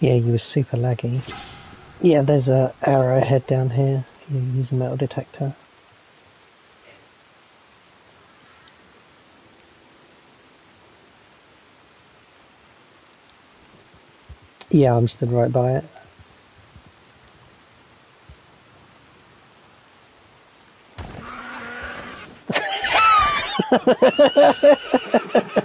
Yeah, you were super laggy. Yeah, there's a arrowhead down here. You use a metal detector. Yeah, I'm stood right by it.